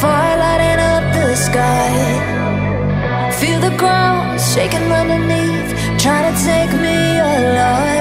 fire lighting up the sky. Feel the ground shaking underneath Trying to take me alive.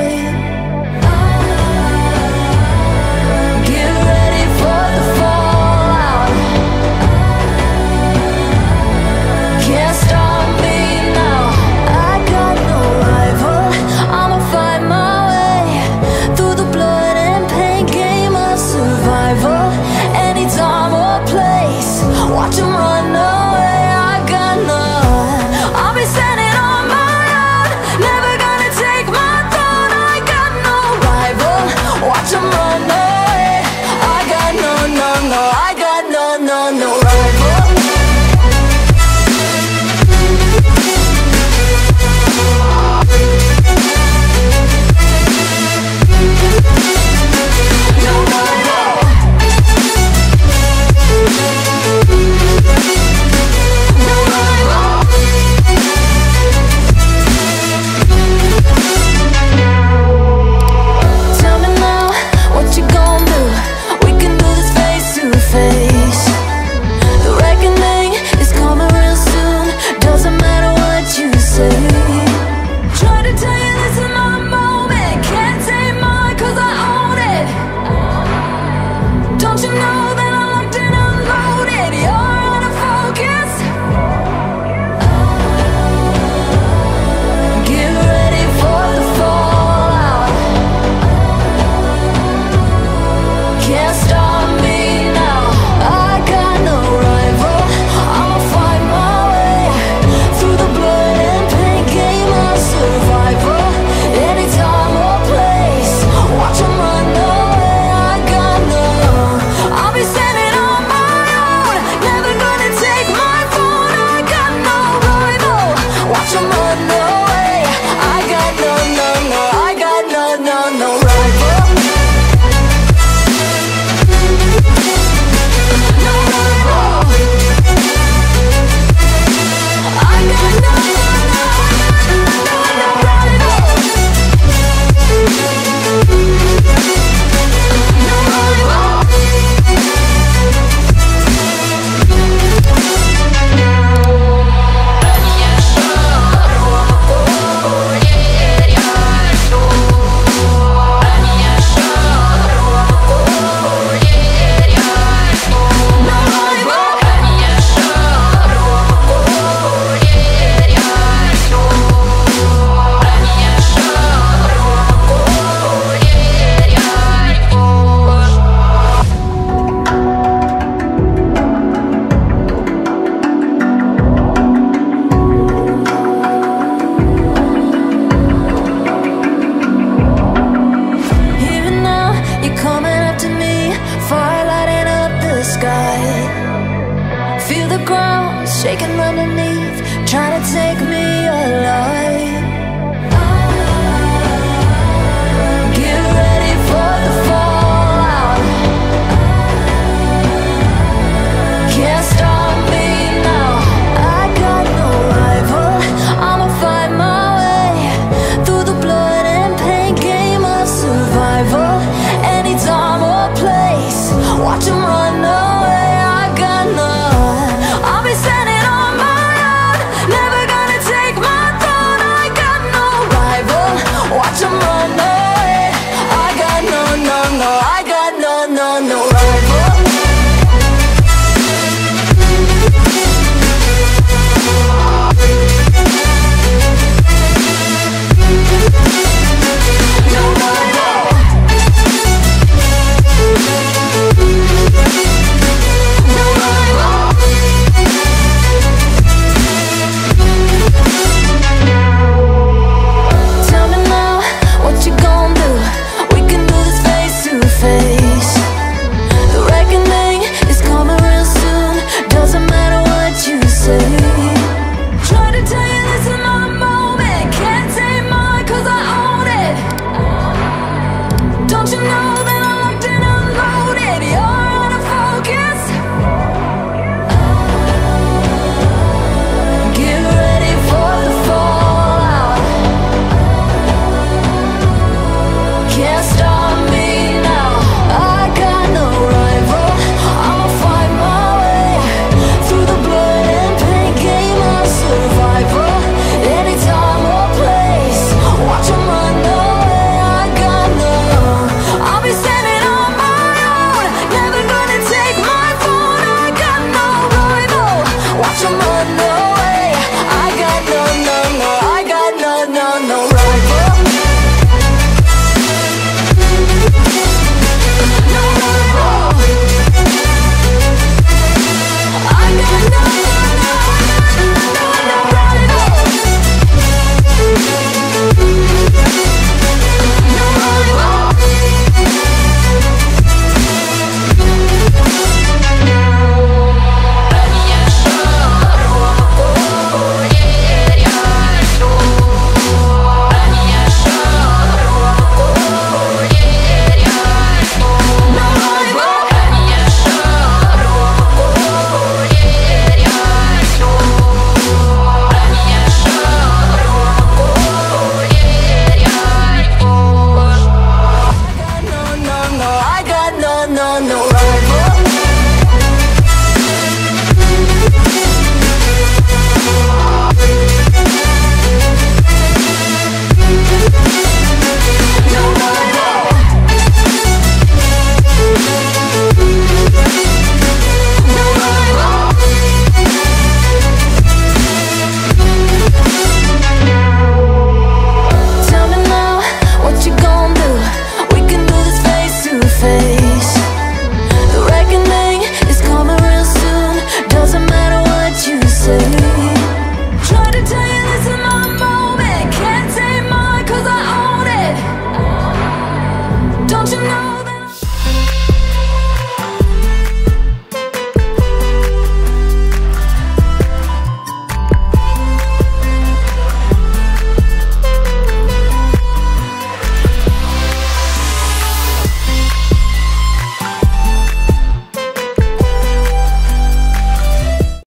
shaking, running.